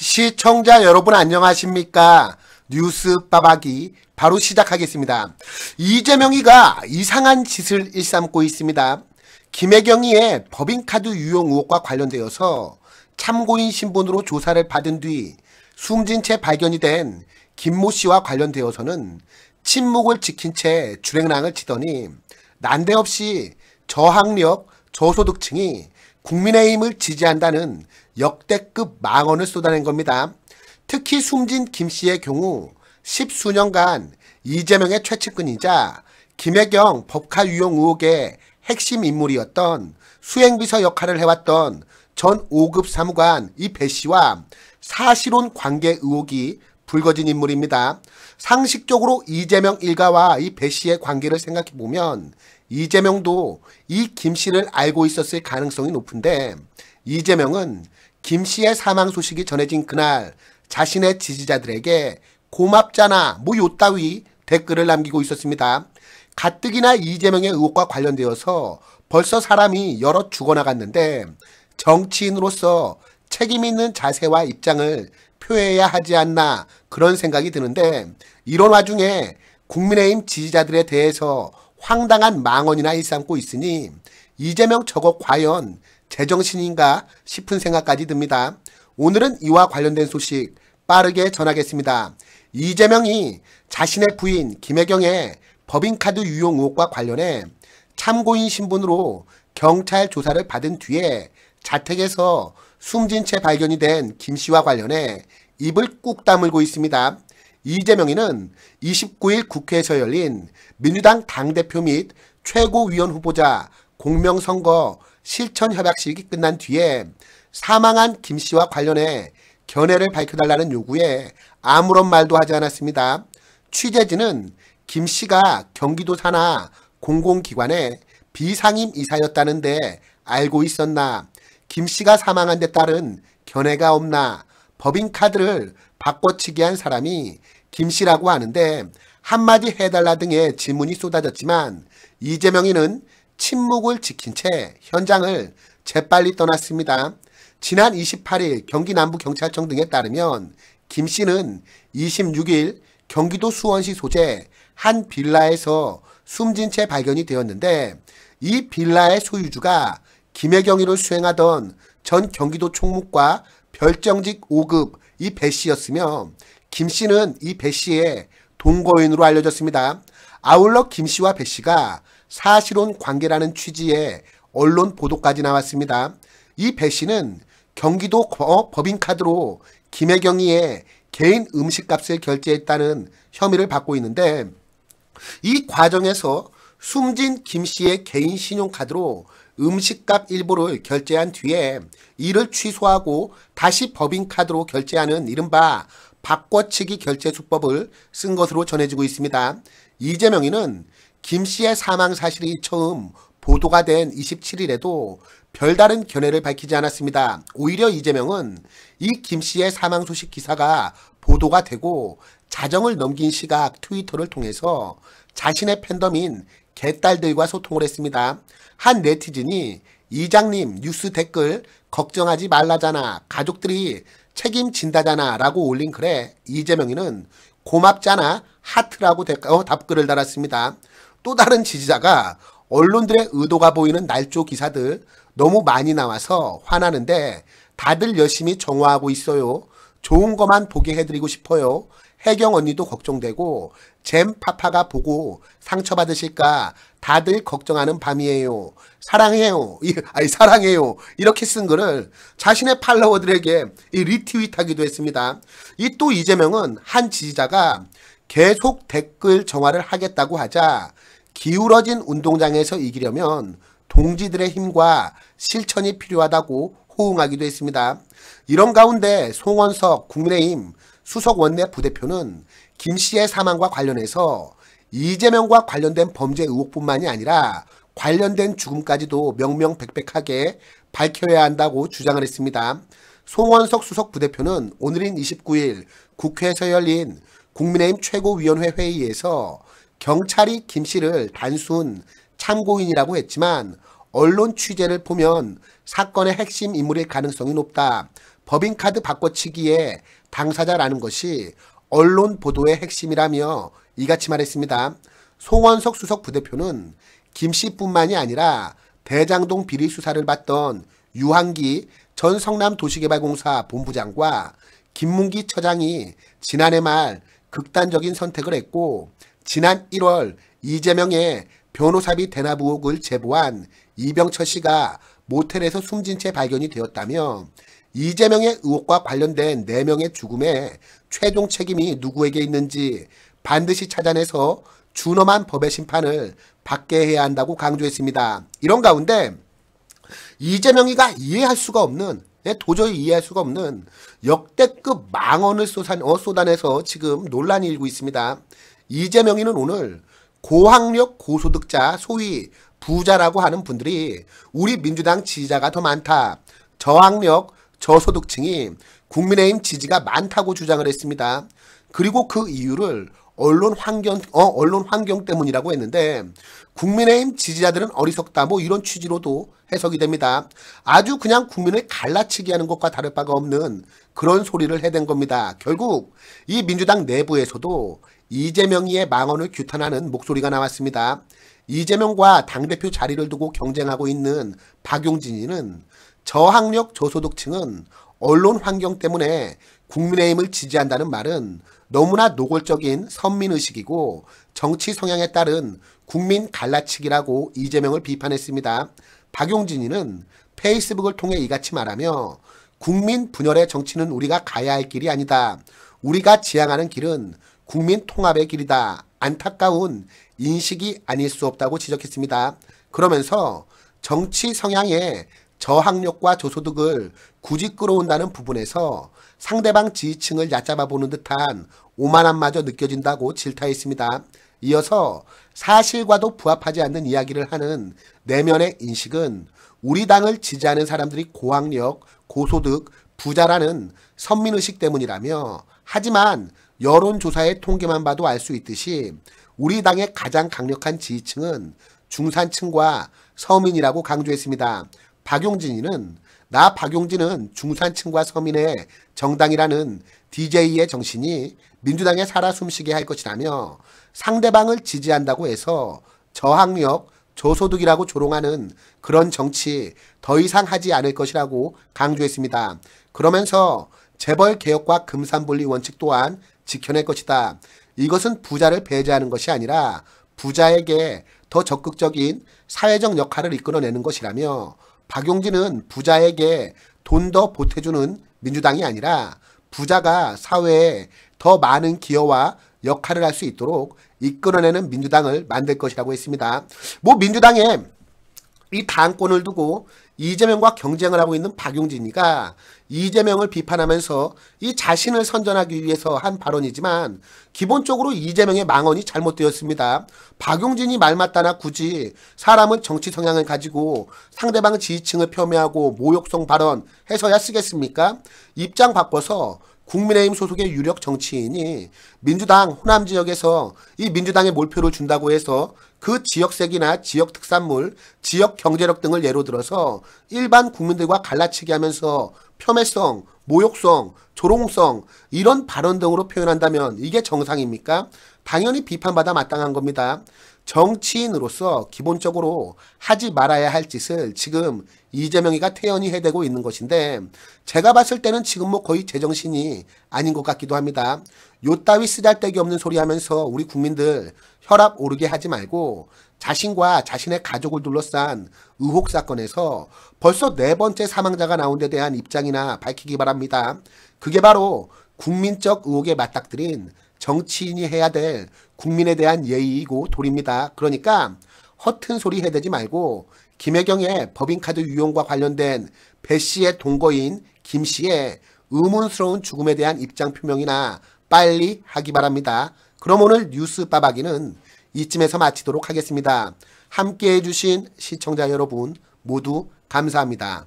시청자 여러분 안녕하십니까? 뉴스 빠박이 바로 시작하겠습니다. 이재명이가 이상한 짓을 일삼고 있습니다. 김혜경이의 법인카드 유용 의혹과 관련되어서 참고인 신분으로 조사를 받은 뒤 숨진 채 발견이 된 김모 씨와 관련되어서는 침묵을 지킨 채 주랭랑을 치더니 난데없이 저학력, 저소득층이 국민의힘을 지지한다는 역대급 망언을 쏟아낸 겁니다. 특히 숨진 김 씨의 경우 십수년간 이재명의 최측근이자 김혜경 법카 유용 의혹의 핵심 인물이었던 수행비서 역할을 해왔던 전 5급 사무관 이 배 씨와 사실혼 관계 의혹이 불거진 인물입니다. 상식적으로 이재명 일가와 이 배 씨의 관계를 생각해보면 이재명도 이 김 씨를 알고 있었을 가능성이 높은데 이재명은 김 씨의 사망 소식이 전해진 그날 자신의 지지자들에게 고맙잖아 뭐 요따위 댓글을 남기고 있었습니다. 가뜩이나 이재명의 의혹과 관련되어서 벌써 사람이 여러 죽어나갔는데 정치인으로서 책임 있는 자세와 입장을 표해야 하지 않나 그런 생각이 드는데 이런 와중에 국민의힘 지지자들에 대해서 황당한 망언이나 일삼고 있으니 이재명 저거 과연 제정신인가 싶은 생각까지 듭니다. 오늘은 이와 관련된 소식 빠르게 전하겠습니다. 이재명이 자신의 부인 김혜경의 법인카드 유용 의혹과 관련해 참고인 신분으로 경찰 조사를 받은 뒤에 자택에서 숨진 채 발견이 된 김 씨와 관련해 입을 꾹 다물고 있습니다. 이재명이는 29일 국회에서 열린 민주당 당대표 및 최고위원 후보자 공명선거 실천 협약식이 끝난 뒤에 사망한 김 씨와 관련해 견해를 밝혀달라는 요구에 아무런 말도 하지 않았습니다. 취재진은 김 씨가 경기도 산하 공공기관의 비상임 이사였다는데 알고 있었나? 김 씨가 사망한 데 따른 견해가 없나? 법인카드를 바꿔치기 한 사람이 김 씨라고 하는데 한마디 해달라 등의 질문이 쏟아졌지만 이재명이는 침묵을 지킨 채 현장을 재빨리 떠났습니다. 지난 28일 경기 남부경찰청 등에 따르면 김 씨는 26일 경기도 수원시 소재 한 빌라에서 숨진 채 발견이 되었는데 이 빌라의 소유주가 김혜경이를 수행하던 전 경기도 총무과 별정직 5급 이 배 씨였으며 김 씨는 이 배 씨의 동거인으로 알려졌습니다. 아울러 김 씨와 배 씨가 사실혼 관계라는 취지의 언론 보도까지 나왔습니다. 이 배 씨는 경기도 법인카드로 김혜경이의 개인 음식값을 결제했다는 혐의를 받고 있는데 이 과정에서 숨진 김 씨의 개인 신용카드로 음식값 일부를 결제한 뒤에 이를 취소하고 다시 법인카드로 결제하는 이른바 바꿔치기 결제 수법을 쓴 것으로 전해지고 있습니다. 이재명이는 김 씨의 사망 사실이 처음 보도가 된 27일에도 별다른 견해를 밝히지 않았습니다. 오히려 이재명은 이 김 씨의 사망 소식 기사가 보도가 되고 자정을 넘긴 시각 트위터를 통해서 자신의 팬덤인 개딸들과 소통을 했습니다. 한 네티즌이 이장님 뉴스 댓글 걱정하지 말라잖아. 가족들이 책임진다잖아. 라고 올린 글에 이재명이는 고맙잖아. 하트라고 어, 답글을 달았습니다. 또 다른 지지자가 언론들의 의도가 보이는 날조 기사들 너무 많이 나와서 화나는데 다들 열심히 정화하고 있어요. 좋은 것만 보게 해드리고 싶어요. 혜경 언니도 걱정되고 잼 파파가 보고 상처받으실까 다들 걱정하는 밤이에요. 사랑해요. 아니 사랑해요. 이렇게 쓴 글을 자신의 팔로워들에게 리트윗하기도 했습니다. 이 또 이재명은 한 지지자가 계속 댓글 정화를 하겠다고 하자 기울어진 운동장에서 이기려면 동지들의 힘과 실천이 필요하다고 호응하기도 했습니다. 이런 가운데 송원석 국민의힘 수석 원내 부대표는 김 씨의 사망과 관련해서 이재명과 관련된 범죄 의혹뿐만이 아니라 관련된 죽음까지도 명명백백하게 밝혀야 한다고 주장을 했습니다. 송원석 수석 부대표는 오늘인 29일 국회에서 열린 국민의힘 최고위원회 회의에서 경찰이 김 씨를 단순 참고인이라고 했지만 언론 취재를 보면 사건의 핵심 인물일 가능성이 높다. 법인카드 바꿔치기의 당사자라는 것이 언론 보도의 핵심이라며 이같이 말했습니다. 송원석 수석 부대표는 김 씨뿐만이 아니라 대장동 비리 수사를 받던 유한기 전 성남도시개발공사 본부장과 김문기 처장이 지난해 말 극단적인 선택을 했고 지난 1월 이재명의 변호사비 대납 의혹을 제보한 이병철 씨가 모텔에서 숨진 채 발견이 되었다며 이재명의 의혹과 관련된 4명의 죽음에 최종 책임이 누구에게 있는지 반드시 찾아내서 준엄한 법의 심판을 받게 해야 한다고 강조했습니다. 이런 가운데 이재명이가 이해할 수가 없는 예, 도저히 이해할 수가 없는 역대급 망언을 어, 쏟아내서 지금 논란이 일고 있습니다. 이재명이는 오늘 고학력 고소득자 소위 부자라고 하는 분들이 우리 민주당 지지자가 더 많다. 저학력 저소득층이 국민의힘 지지가 많다고 주장을 했습니다. 그리고 그 이유를 언론 환경 어 언론 환경 때문이라고 했는데 국민의힘 지지자들은 어리석다 뭐 이런 취지로도 해석이 됩니다. 아주 그냥 국민을 갈라치기 하는 것과 다를 바가 없는 그런 소리를 해댄 겁니다. 결국 이 민주당 내부에서도 이재명이의 망언을 규탄하는 목소리가 나왔습니다. 이재명과 당대표 자리를 두고 경쟁하고 있는 박용진이는 저학력 저소득층은 언론 환경 때문에 국민의힘을 지지한다는 말은 너무나 노골적인 선민의식이고 정치 성향에 따른 국민 갈라치기라고 이재명을 비판했습니다. 박용진이는 페이스북을 통해 이같이 말하며 국민 분열의 정치는 우리가 가야 할 길이 아니다. 우리가 지향하는 길은 국민 통합의 길이다. 안타까운 인식이 아닐 수 없다고 지적했습니다. 그러면서 정치 성향의 저학력과 저소득을 굳이 끌어온다는 부분에서 상대방 지지층을 얕잡아 보는 듯한 오만함마저 느껴진다고 질타했습니다. 이어서 사실과도 부합하지 않는 이야기를 하는 내면의 인식은 우리 당을 지지하는 사람들이 고학력, 고소득, 부자라는 선민의식 때문이라며 하지만 여론조사의 통계만 봐도 알 수 있듯이 우리 당의 가장 강력한 지지층은 중산층과 서민이라고 강조했습니다. 박용진이는 나 박용진은 중산층과 서민의 정당이라는 DJ의 정신이 민주당에 살아 숨쉬게 할 것이라며 상대방을 지지한다고 해서 저학력, 저소득이라고 조롱하는 그런 정치 더 이상 하지 않을 것이라고 강조했습니다. 그러면서 재벌 개혁과 금산분리 원칙 또한 지켜낼 것이다. 이것은 부자를 배제하는 것이 아니라 부자에게 더 적극적인 사회적 역할을 이끌어내는 것이라며 박용진은 부자에게 돈 더 보태주는 민주당이 아니라 부자가 사회에 더 많은 기여와 역할을 할 수 있도록 이끌어내는 민주당을 만들 것이라고 했습니다. 뭐 민주당에 이 당권을 두고 이재명과 경쟁을 하고 있는 박용진이가 이재명을 비판하면서 이 자신을 선전하기 위해서 한 발언이지만 기본적으로 이재명의 망언이 잘못되었습니다. 박용진이 말 맞다나 굳이 사람은 정치 성향을 가지고 상대방 지지층을 폄훼하고 모욕성 발언 해서야 쓰겠습니까? 입장 바꿔서 국민의힘 소속의 유력 정치인이 민주당 호남 지역에서 이 민주당에 몰표를 준다고 해서 그 지역색이나 지역 특산물, 지역 경제력 등을 예로 들어서 일반 국민들과 갈라치기 하면서 폄훼성, 모욕성, 조롱성 이런 발언 등으로 표현한다면 이게 정상입니까? 당연히 비판받아 마땅한 겁니다. 정치인으로서 기본적으로 하지 말아야 할 짓을 지금 이재명이가 태연히 해대고 있는 것인데 제가 봤을 때는 지금 뭐 거의 제정신이 아닌 것 같기도 합니다. 요 따위 쓰잘데기 없는 소리 하면서 우리 국민들 혈압 오르게 하지 말고 자신과 자신의 가족을 둘러싼 의혹 사건에서 벌써 네 번째 사망자가 나온 데 대한 입장이나 밝히기 바랍니다. 그게 바로 국민적 의혹에 맞닥뜨린 정치인이 해야 될 국민에 대한 예의이고 도리입니다. 그러니까 허튼 소리 해대지 말고 김혜경의 법인카드 유용과 관련된 배 씨의 동거인 김 씨의 의문스러운 죽음에 대한 입장 표명이나 빨리 하기 바랍니다. 그럼 오늘 뉴스 빠박이는 이쯤에서 마치도록 하겠습니다. 함께 해 주신 시청자 여러분 모두 감사합니다.